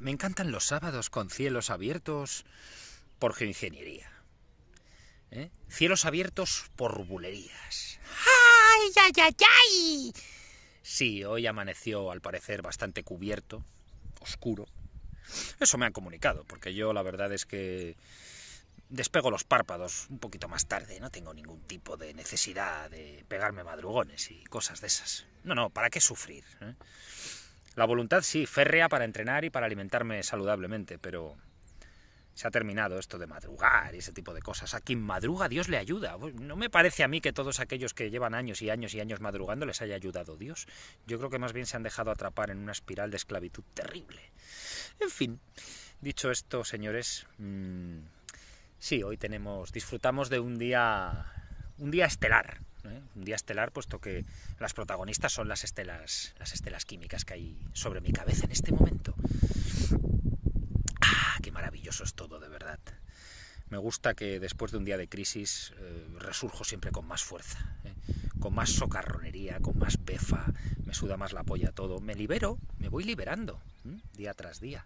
Me encantan los sábados con cielos abiertos por geoingeniería. ¿Eh? Cielos abiertos por bulerías. ¡Ay, ay, ay, ay! Sí, hoy amaneció al parecer bastante cubierto, oscuro. Eso me han comunicado, porque yo la verdad es que despego los párpados un poquito más tarde. No tengo ningún tipo de necesidad de pegarme madrugones y cosas de esas. No, no, ¿para qué sufrir? eh? La voluntad sí, férrea para entrenar y para alimentarme saludablemente, pero se ha terminado esto de madrugar y ese tipo de cosas. A quien madruga Dios le ayuda. No me parece a mí que todos aquellos que llevan años y años y años madrugando les haya ayudado Dios. Yo creo que más bien se han dejado atrapar en una espiral de esclavitud terrible. En fin, dicho esto, señores, mmm, sí, hoy tenemos, disfrutamos de un día, un día estelar. ¿Eh? Un día estelar, puesto que las protagonistas son las estelas, las estelas químicas que hay sobre mi cabeza en este momento. ¡Ah, qué maravilloso es todo, de verdad! Me gusta que después de un día de crisis eh, resurjo siempre con más fuerza, ¿eh? con más socarronería, con más befa, me suda más la polla todo, me libero, me voy liberando, día tras día.